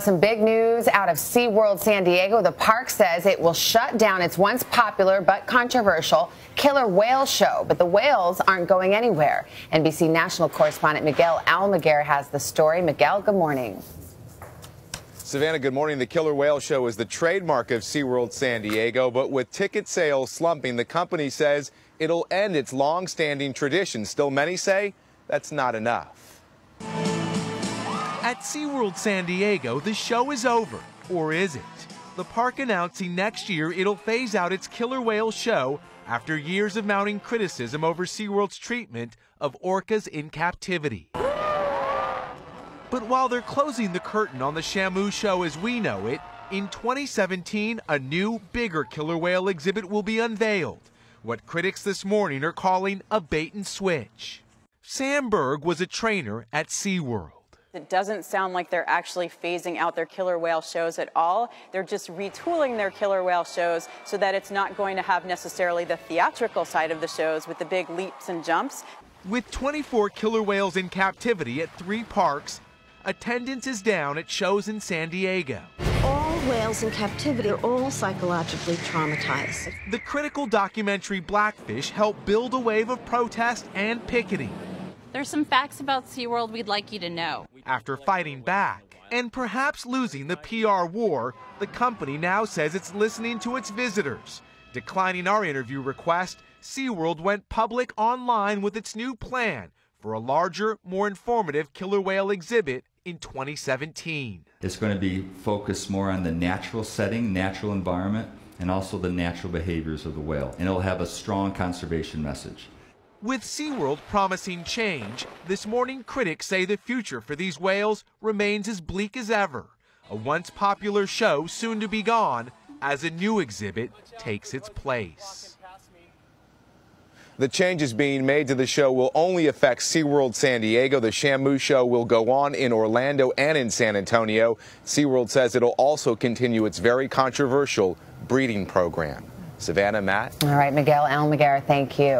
Some big news out of SeaWorld San Diego. The park says it will shut down its once popular but controversial killer whale show. But the whales aren't going anywhere. NBC national correspondent Miguel Almaguer has the story. Miguel, good morning. Savannah, good morning. The Killer Whale Show is the trademark of SeaWorld San Diego, but with ticket sales slumping, the company says it'll end its long-standing tradition. Still, many say that's not enough. At SeaWorld San Diego, the show is over, or is it? The park announcing next year it'll phase out its killer whale show after years of mounting criticism over SeaWorld's treatment of orcas in captivity. But while they're closing the curtain on the Shamu show as we know it, in 2017, a new, bigger killer whale exhibit will be unveiled. What critics this morning are calling a bait and switch. Sam Berg was a trainer at SeaWorld. It doesn't sound like they're actually phasing out their killer whale shows at all. They're just retooling their killer whale shows so that it's not going to have necessarily the theatrical side of the shows with the big leaps and jumps. With 24 killer whales in captivity at three parks, attendance is down at shows in San Diego. All whales in captivity are all psychologically traumatized. The critical documentary Blackfish helped build a wave of protest and picketing. There's some facts about SeaWorld we'd like you to know. After fighting back and perhaps losing the PR war, the company now says it's listening to its visitors. Declining our interview request, SeaWorld went public online with its new plan for a larger, more informative killer whale exhibit in 2017. It's going to be focused more on the natural setting, natural environment, and also the natural behaviors of the whale. And it'll have a strong conservation message. With SeaWorld promising change, this morning critics say the future for these whales remains as bleak as ever. A once popular show soon to be gone as a new exhibit takes its place. The changes being made to the show will only affect SeaWorld San Diego. The Shamu show will go on in Orlando and in San Antonio. SeaWorld says it'll also continue its very controversial breeding program. Savannah, Matt. All right, Miguel Almaguer, thank you.